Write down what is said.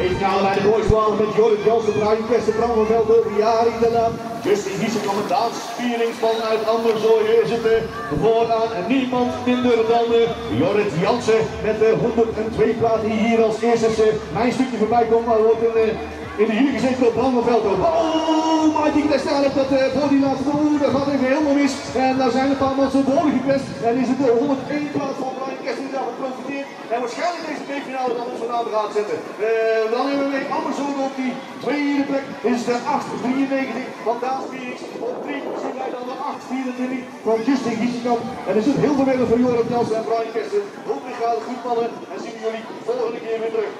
finale bij de Boys 12 met Jorrit Jansen, Brian Kester, Bram van Velden, Jari Naam. Justin Giesek om een dansspieringsman uit Anderzooi is het eh, vooraan. En niemand minder dan uh, Jorrit Jansen met de 102 platen die hier als eerste uh, mijn stukje voorbij komt. Maar wordt uh, in de hier gezeten door Bram van. Oh, maar die krijgt dadelijk dat voor die laatste. Oh, dat gaat even helemaal mis. En daar zijn een paar mensen behoorlijk gekwetst. En is het de 101 plaat van Brian Kester die daarvan profiteert. En waarschijnlijk deze B-finale dan ons vanavond gaat zetten. Uh, dan hebben we Amazon op die tweede plek. Is de 893 van Daan Spierings. Op 3 zien wij dan de 824 van Justin Giesenkamp. En er zit heel veel werk van Joram Jansen en Brian gaat het goed mannen. En zien jullie volgende keer weer terug.